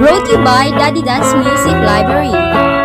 Brought to you by Daddy Dance Music Library.